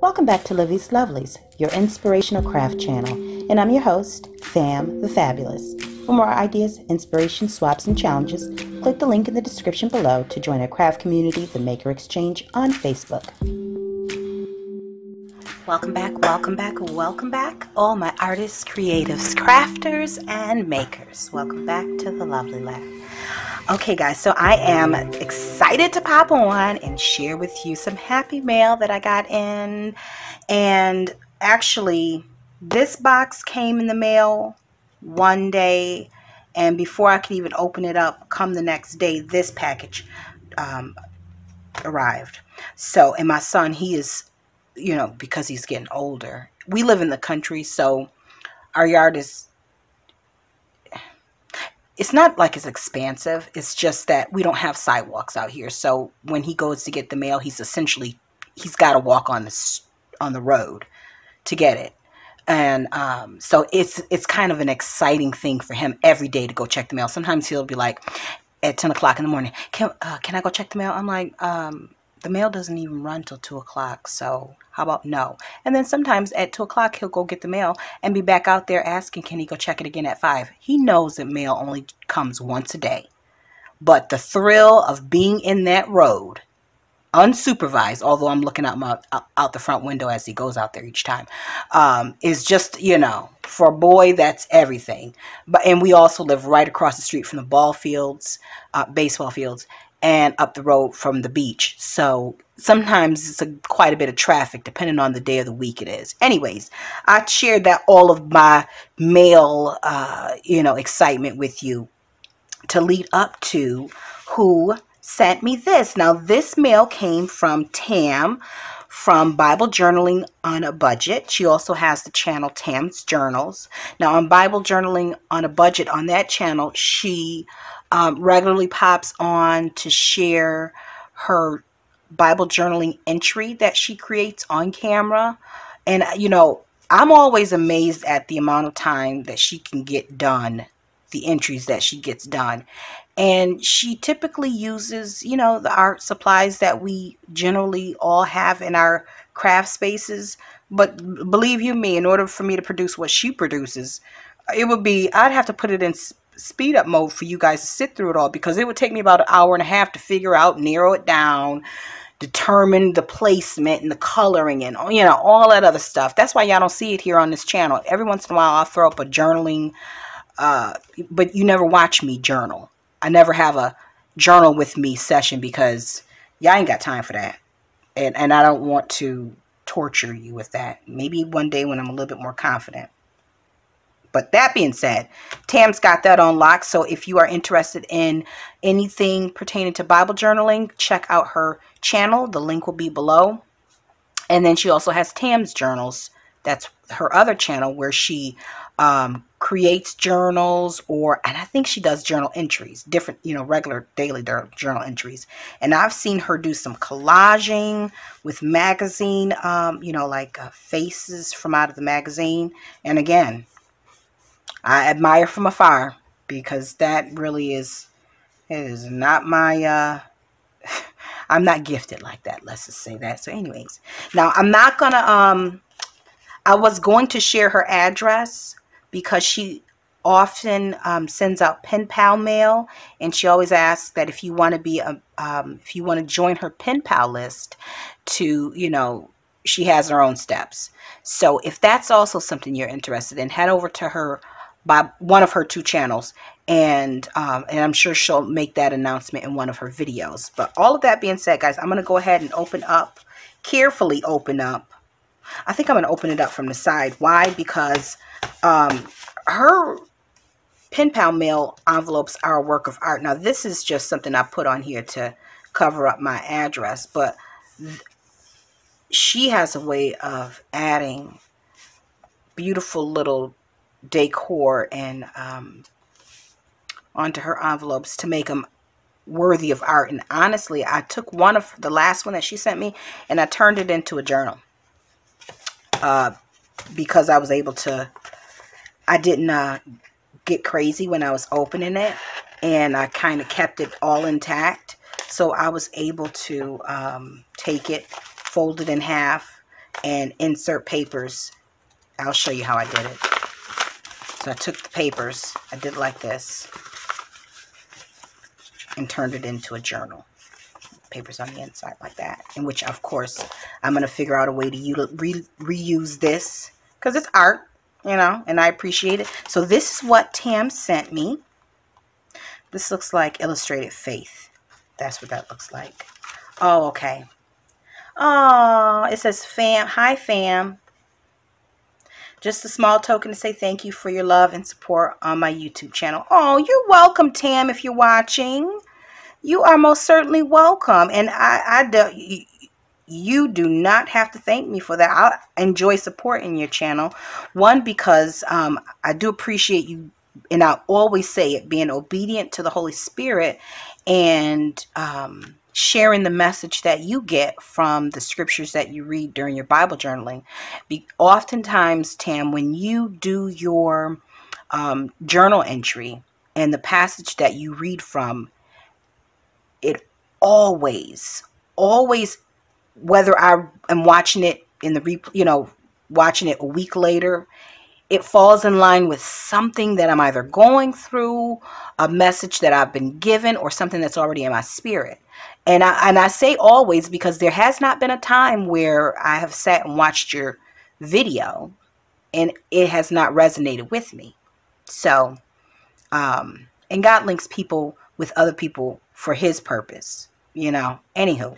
Welcome back to Livie's Lovelies, your inspirational craft channel, and I'm your host, Pham the Fabulous. For more ideas, inspiration, swaps, and challenges, click the link in the description below to join our craft community, the Maker Exchange, on Facebook. Welcome back, welcome back, welcome back, all my artists, creatives, crafters, and makers. Welcome back to the Lovely Lab. Okay, guys, so I am excited to pop on and share with you some happy mail that I got in. And actually, this box came in the mail one day, and before I could even open it up, come the next day, this package um, arrived. So, and my son, he is, you know, because he's getting older. We live in the country, so our yard is it's not like it's expansive. It's just that we don't have sidewalks out here. So when he goes to get the mail, he's essentially he's got to walk on the on the road to get it. And um, so it's it's kind of an exciting thing for him every day to go check the mail. Sometimes he'll be like at ten o'clock in the morning, can uh, can I go check the mail? I'm like, um, the mail doesn't even run till two o'clock. So how about no? And then sometimes at two o'clock, he'll go get the mail and be back out there asking, can he go check it again at five? He knows that mail only comes once a day. But the thrill of being in that road, unsupervised, although I'm looking out my out the front window as he goes out there each time, um, is just you know for a boy that's everything. But and we also live right across the street from the ball fields, uh, baseball fields, and up the road from the beach. So sometimes it's a, quite a bit of traffic depending on the day of the week it is. Anyways, I shared that all of my mail, uh, you know, excitement with you to lead up to who sent me this. Now, this mail came from Tam from Bible Journaling on a Budget. She also has the channel Tam's Journals. Now, on Bible Journaling on a Budget, on that channel, she um, regularly pops on to share her Bible journaling entry that she creates on camera. And, you know, I'm always amazed at the amount of time that she can get done, the entries that she gets done. And she typically uses, you know, the art supplies that we generally all have in our craft spaces. But believe you me, in order for me to produce what she produces, it would be, I'd have to put it in speed up mode for you guys to sit through it all because it would take me about an hour and a half to figure out, narrow it down, determine the placement and the coloring and you know all that other stuff. That's why y'all don't see it here on this channel. Every once in a while I'll throw up a journaling uh, but you never watch me journal. I never have a journal with me session because y'all ain't got time for that. And and I don't want to torture you with that. Maybe one day when I'm a little bit more confident. But that being said, Tam's got that on lock. So if you are interested in anything pertaining to Bible journaling, check out her channel. The link will be below. And then she also has Tam's Journals. That's her other channel where she um, creates journals or, and I think she does journal entries, different, you know, regular daily journal entries. And I've seen her do some collaging with magazine, um, you know, like uh, faces from out of the magazine. And again, I admire from afar because that really is it is not my uh I'm not gifted like that. Let's just say that. So anyways, now I'm not going to um I was going to share her address because she often um, sends out pen pal mail and she always asks that if you want to be a um, if you want to join her pen pal list to you know she has her own steps so if that's also something you're interested in head over to her by one of her two channels. And um, and I'm sure she'll make that announcement in one of her videos. But all of that being said guys I'm gonna go ahead and open up carefully open up. I think I'm gonna open it up from the side. Why? Because um, her pen pal mail envelopes are a work of art. Now this is just something I put on here to cover up my address but she has a way of adding beautiful little decor and um, onto her envelopes to make them worthy of art. And honestly, I took one of the last one that she sent me and I turned it into a journal. Uh, because I was able to, I didn't uh, get crazy when I was opening it. And I kind of kept it all intact. So I was able to um, take it, fold it in half, and insert papers. I'll show you how I did it. So I took the papers, I did like this, and turned it into a journal. Papers on the inside like that. In which, of course, I'm going to figure out a way to re reuse this because it's art, you know, and I appreciate it. So this is what Tam sent me. This looks like Illustrated Faith. That's what that looks like. Oh, okay. Oh, it says Pham. Hi, Pham. Just a small token to say thank you for your love and support on my YouTube channel. Oh, you're welcome, Tam, if you're watching. You are most certainly welcome. And I, I do, you, do not have to thank me for that. I enjoy supporting your channel. One, because um, I do appreciate you, and I always say it, being obedient to the Holy Spirit and um, sharing the message that you get from the scriptures that you read during your Bible journaling. Be, oftentimes, Tam, when you do your um, journal entry and the passage that you read from, it always, always, whether I am watching it in the, re, you know, watching it a week later, it falls in line with something that I'm either going through, a message that I've been given, or something that's already in my spirit. And I and I say always because there has not been a time where I have sat and watched your video and it has not resonated with me. So, um, and God links people with other people for his purpose, you know. Anywho,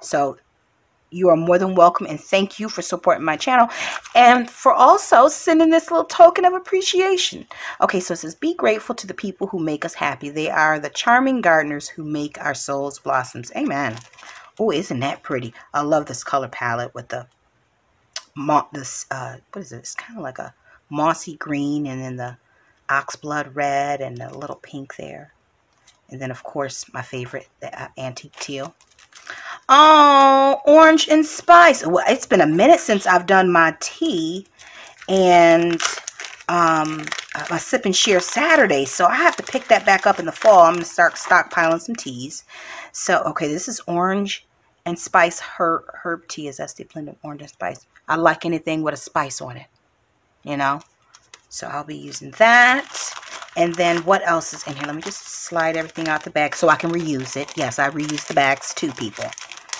so you are more than welcome and thank you for supporting my channel and for also sending this little token of appreciation. Okay, so it says, be grateful to the people who make us happy. They are the charming gardeners who make our souls blossoms. Amen. Oh, isn't that pretty? I love this color palette with the, this, uh, what is it? It's kind of like a mossy green and then the oxblood red and a little pink there. And then, of course, my favorite, the uh, antique teal. Oh, orange and spice. Well, it's been a minute since I've done my tea and um, my sip and share Saturday. So I have to pick that back up in the fall. I'm going to start stockpiling some teas. So, okay, this is orange and spice herb, herb tea. Is that the blended orange and spice? I like anything with a spice on it, you know. So I'll be using that. And then what else is in here? Let me just slide everything out the bag so I can reuse it. Yes, I reuse the bags too, people.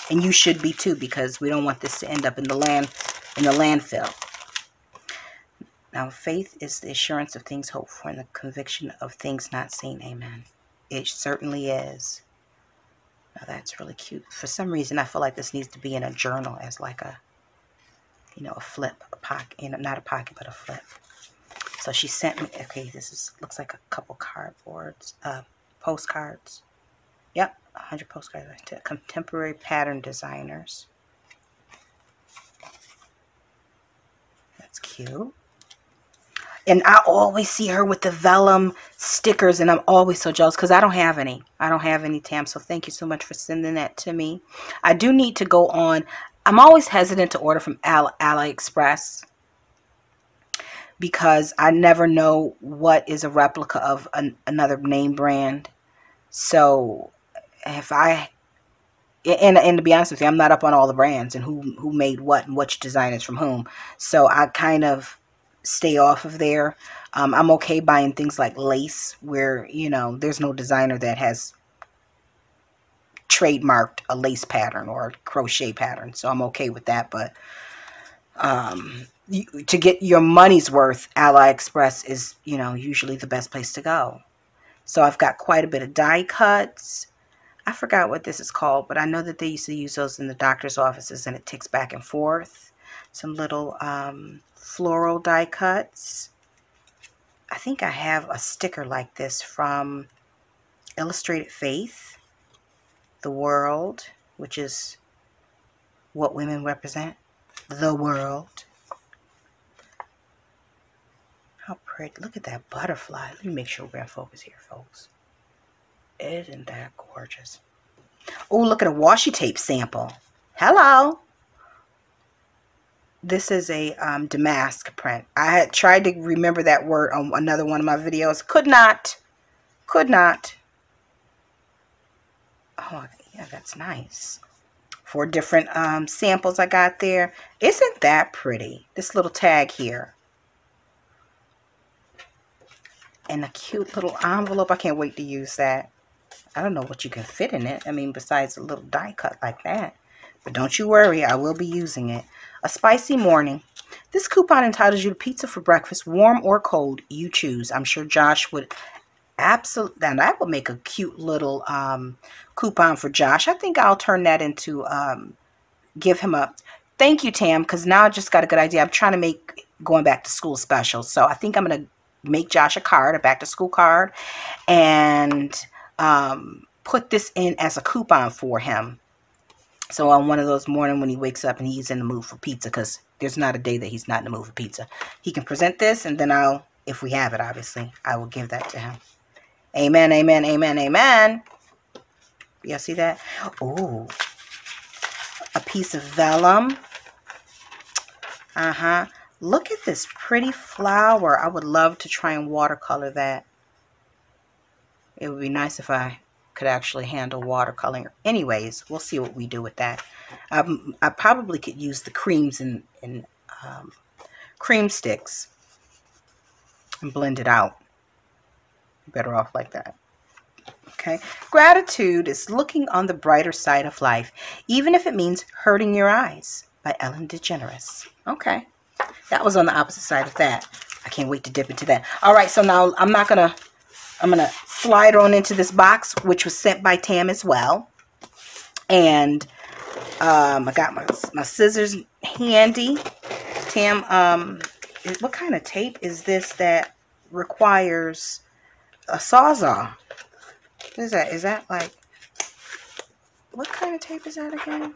And you should be too because we don't want this to end up in the land in the landfill. Now, faith is the assurance of things hoped for and the conviction of things not seen. Amen. It certainly is. Now, that's really cute. For some reason, I feel like this needs to be in a journal as like a, you know, a flip, a pocket, you know, not a pocket, but a flip. So she sent me, okay, this is looks like a couple cardboards, uh, postcards. Yep, 100 postcards to contemporary pattern designers. That's cute. And I always see her with the vellum stickers, and I'm always so jealous because I don't have any. I don't have any, Tam. So thank you so much for sending that to me. I do need to go on. I'm always hesitant to order from AliExpress because I never know what is a replica of an, another name brand. So if I and and to be honest with you, I'm not up on all the brands and who who made what and which designers from whom. So I kind of stay off of there. Um, I'm okay buying things like lace, where you know there's no designer that has trademarked a lace pattern or a crochet pattern, so I'm okay with that. But um, to get your money's worth, AliExpress is, you know, usually the best place to go. So I've got quite a bit of die cuts. I forgot what this is called, but I know that they used to use those in the doctor's offices and it ticks back and forth. Some little um, floral die cuts. I think I have a sticker like this from Illustrated Faith, The World, which is what women represent, the world. How pretty. Look at that butterfly. Let me make sure we're in focus here, folks. Isn't that gorgeous? Oh, look at a washi tape sample. Hello. This is a um, damask print. I had tried to remember that word on another one of my videos. Could not. Could not. Oh, yeah, that's nice. Four different um, samples I got there. Isn't that pretty? This little tag here. And a cute little envelope. I can't wait to use that. I don't know what you can fit in it. I mean, besides a little die cut like that. But don't you worry, I will be using it. A spicy morning. This coupon entitles you to pizza for breakfast, warm or cold, you choose. I'm sure Josh would absolutely, and would make a cute little um, coupon for Josh. I think I'll turn that into, um, give him a, thank you, Tam, because now I just got a good idea. I'm trying to make going back to school special. So I think I'm going to make Josh a card, a back to school card, and um, put this in as a coupon for him. So on one of those morning when he wakes up and he's in the mood for pizza, because there's not a day that he's not in the mood for pizza, he can present this, and then I'll, if we have it, obviously, I will give that to him. Amen, amen, amen, amen. Y'all see that? Oh, a piece of vellum. Uh-huh. Look at this pretty flower. I would love to try and watercolor that. It would be nice if I could actually handle watercoloring. Anyways, we'll see what we do with that. Um, I probably could use the creams and, and um, cream sticks and blend it out. Better off like that. Okay. Gratitude is looking on the brighter side of life, even if it means hurting your eyes by Ellen DeGeneres. Okay. That was on the opposite side of that. I can't wait to dip into that. All right. So now I'm not going to, I'm going to slide on into this box, which was sent by Tam as well. And um, I got my, my scissors handy. Tam, um, what kind of tape is this that requires a sawzall? What is that? Is that like, what kind of tape is that again?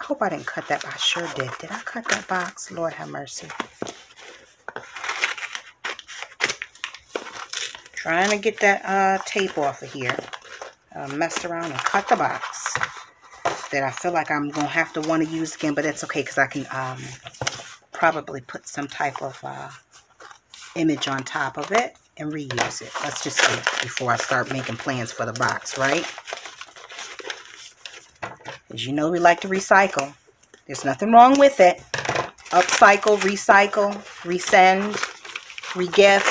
I hope I didn't cut that. I sure did. Did I cut that box? Lord have mercy. Trying to get that uh, tape off of here. Uh, messed around and cut the box that I feel like I'm going to have to want to use again, but that's okay because I can um, probably put some type of uh, image on top of it and reuse it. Let's just see before I start making plans for the box, right? As you know, we like to recycle. There's nothing wrong with it. Upcycle, recycle, resend, regift.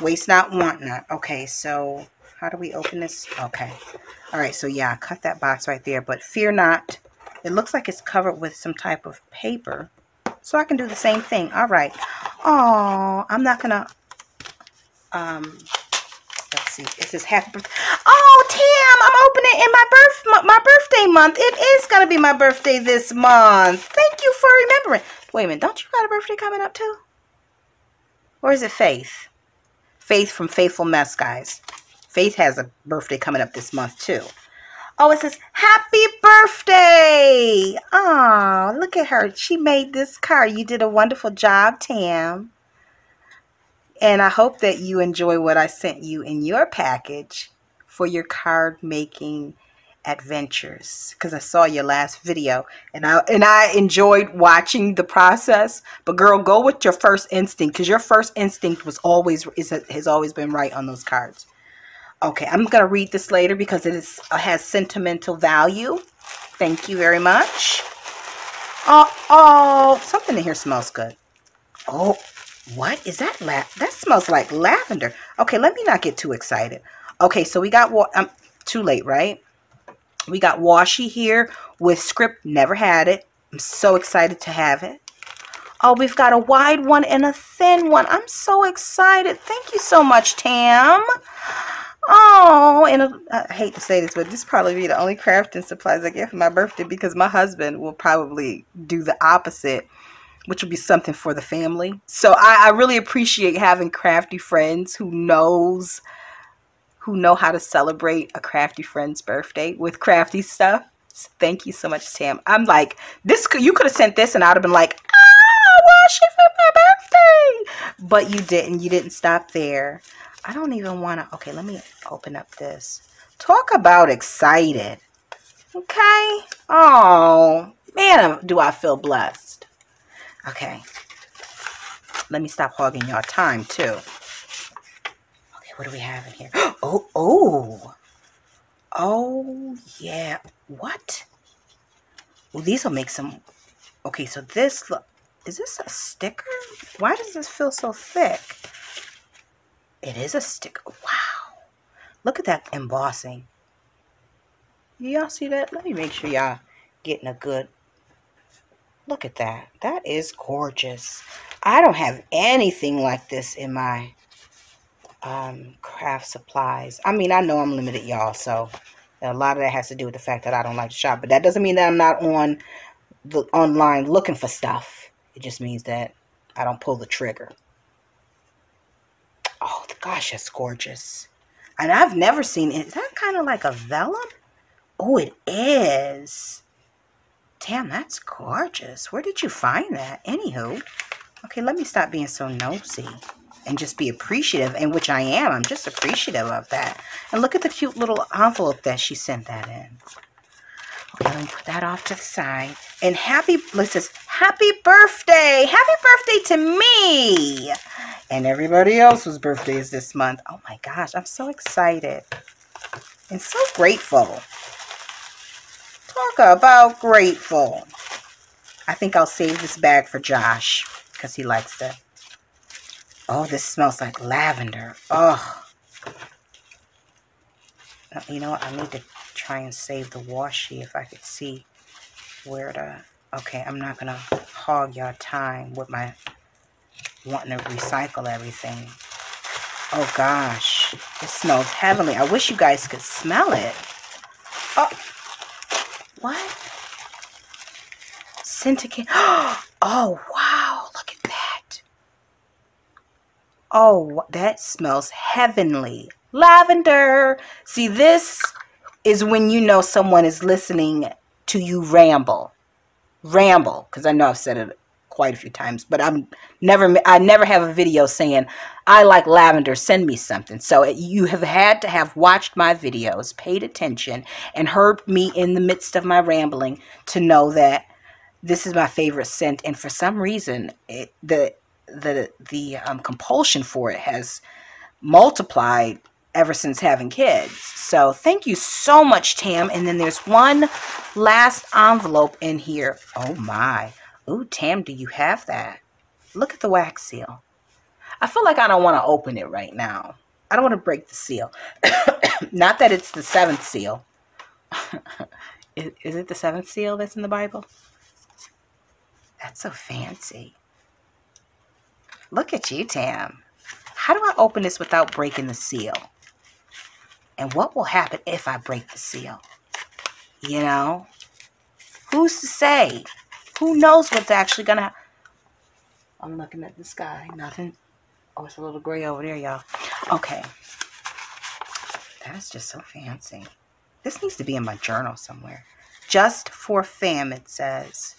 Waste not, want not. Okay, so how do we open this? Okay. All right, so yeah, I cut that box right there. But fear not. It looks like it's covered with some type of paper. So I can do the same thing. All right. Oh, I'm not going to um, let's see, it says happy. Oh, Tam, I'm opening in my birth my birthday month. It is gonna be my birthday this month. Thank you for remembering. Wait a minute, don't you got a birthday coming up too? Or is it Faith? Faith from Faithful Mess, guys. Faith has a birthday coming up this month too. Oh, it says, Happy birthday! Oh, look at her. She made this card. You did a wonderful job, Tam. And I hope that you enjoy what I sent you in your package for your card making adventures because I saw your last video and I and I enjoyed watching the process. But girl, go with your first instinct because your first instinct was always is has always been right on those cards. Okay, I'm gonna read this later because it is uh, has sentimental value. Thank you very much. Oh, oh, something in here smells good. Oh, what is that? La that smells like lavender. Okay, let me not get too excited. Okay, so we got what? I'm too late, right? We got washi here with script. Never had it. I'm so excited to have it. Oh, we've got a wide one and a thin one. I'm so excited. Thank you so much, Tam. Oh, and a, I hate to say this, but this probably be the only crafting supplies I get for my birthday because my husband will probably do the opposite which will be something for the family. So I, I really appreciate having crafty friends who knows who know how to celebrate a crafty friend's birthday with crafty stuff. So thank you so much, Tam. I'm like, this could, you could have sent this and I'd have been like, ah, wash it for my birthday. But you didn't. You didn't stop there. I don't even want to. Okay, let me open up this. Talk about excited. Okay. Oh, man, do I feel blessed. Okay. Let me stop hogging y'all time, too. What do we have in here? Oh, oh. Oh, yeah. What? Well, these will make some Okay, so this, Look, is this a sticker? Why does this feel so thick? It is a sticker. Wow. Look at that embossing. Y'all see that? Let me make sure y'all getting a good look at that. That is gorgeous. I don't have anything like this in my um, craft supplies. I mean, I know I'm limited, y'all, so a lot of that has to do with the fact that I don't like to shop. But that doesn't mean that I'm not on the online looking for stuff. It just means that I don't pull the trigger. Oh, gosh, that's gorgeous. And I've never seen it. Is that kind of like a vellum? Oh, it is. Damn, that's gorgeous. Where did you find that? Anywho, okay, let me stop being so nosy and just be appreciative, and which I am. I'm just appreciative of that. And look at the cute little envelope that she sent that in. Okay, let me put that off to the side. And happy, it says, happy birthday. Happy birthday to me. And everybody else's birthday is this month. Oh my gosh, I'm so excited. And so grateful. Talk about grateful. I think I'll save this bag for Josh because he likes to Oh, this smells like lavender. Oh. You know what? I need to try and save the washi if I could see where to... Okay, I'm not going to hog your time with my wanting to recycle everything. Oh, gosh. It smells heavenly. I wish you guys could smell it. Oh. What? Syndicate. Oh, wow. Oh, that smells heavenly. Lavender. See, this is when you know someone is listening to you ramble. Ramble, because I know I've said it quite a few times, but I'm never I never have a video saying I like lavender, send me something. So you have had to have watched my videos, paid attention, and heard me in the midst of my rambling to know that this is my favorite scent. And for some reason, it, the the the um, compulsion for it has multiplied ever since having kids. So thank you so much, Tam. And then there's one last envelope in here. Oh my. Ooh, Tam, do you have that? Look at the wax seal. I feel like I don't want to open it right now. I don't want to break the seal. Not that it's the seventh seal. is, is it the seventh seal that's in the Bible? That's so fancy. Look at you, Tam. How do I open this without breaking the seal? And what will happen if I break the seal? You know? Who's to say? Who knows what's actually going to happen? I'm looking at the sky. Nothing. Oh, it's a little gray over there, y'all. Okay. That is just so fancy. This needs to be in my journal somewhere. Just for Pham, it says.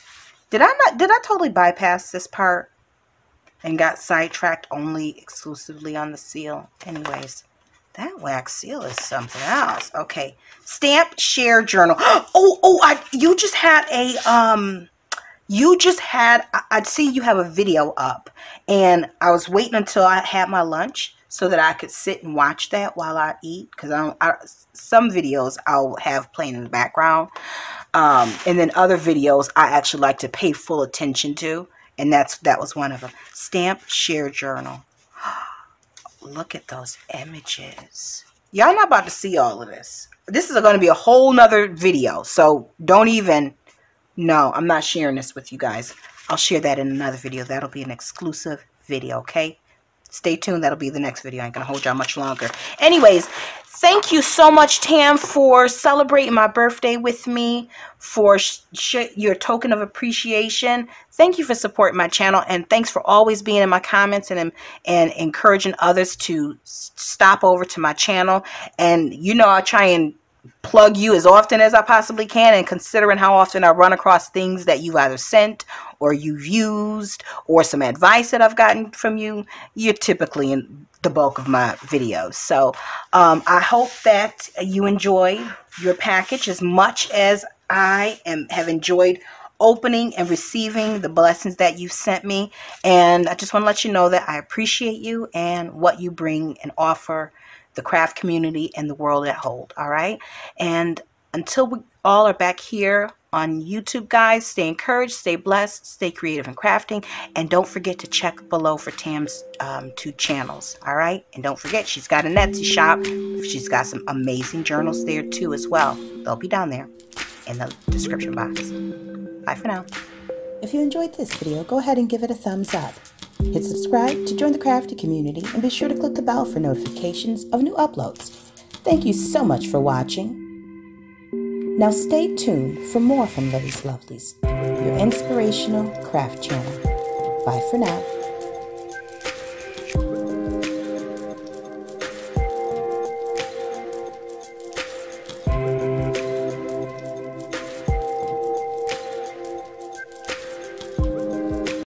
Did I not, did I totally bypass this part? And got sidetracked only exclusively on the seal. Anyways, that wax seal is something else. Okay, stamp share journal. Oh, oh, I, you just had a um, you just had. I, I'd see you have a video up, and I was waiting until I had my lunch so that I could sit and watch that while I eat. Because I, I, some videos I'll have playing in the background, um, and then other videos I actually like to pay full attention to and that's that was one of them. Stamp share journal. Look at those images. Y'all not about to see all of this. This is going to be a whole nother video. So don't even, no, I'm not sharing this with you guys. I'll share that in another video. That'll be an exclusive video, okay? Stay tuned. That'll be the next video. I ain't going to hold y'all much longer. Anyways, thank you so much, Tam, for celebrating my birthday with me, for your token of appreciation. Thank you for supporting my channel, and thanks for always being in my comments and, and encouraging others to stop over to my channel. And you know, I try and plug you as often as I possibly can and considering how often I run across things that you've either sent or you've used or some advice that I've gotten from you, you're typically in the bulk of my videos. So um, I hope that you enjoy your package as much as I am have enjoyed opening and receiving the blessings that you've sent me. And I just want to let you know that I appreciate you and what you bring and offer the craft community and the world at hold. All right. And until we all are back here on YouTube, guys, stay encouraged, stay blessed, stay creative in crafting, and don't forget to check below for Tam's um, two channels. All right, and don't forget she's got an Etsy shop. She's got some amazing journals there too as well. They'll be down there in the description box. Bye for now. If you enjoyed this video, go ahead and give it a thumbs up. Hit subscribe to join the crafty community and be sure to click the bell for notifications of new uploads. Thank you so much for watching. Now stay tuned for more from Livie's Lovelies, your inspirational craft channel. Bye for now.